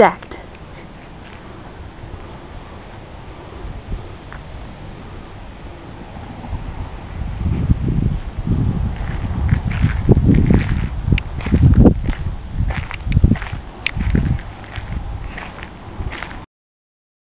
deck.